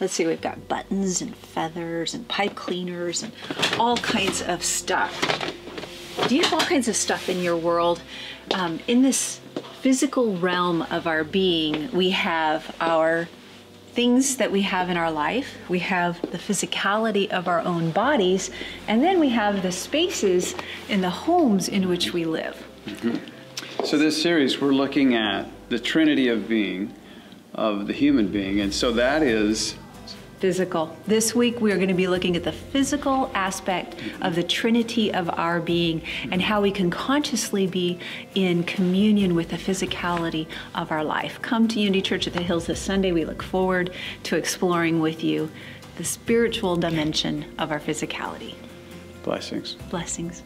let's see, we've got buttons and feathers and pipe cleaners and all kinds of stuff. Do you have all kinds of stuff in your world? Um, in this physical realm of our being, we have our things that we have in our life, we have the physicality of our own bodies, and then we have the spaces in the homes in which we live. So this series, we're looking at the Trinity of being, of the human being, and so that is Physical. This week we are going to be looking at the physical aspect of the trinity of our being and how we can consciously be in communion with the physicality of our life. Come to Unity Church at the Hills this Sunday. We look forward to exploring with you the spiritual dimension of our physicality. blessings. Blessings.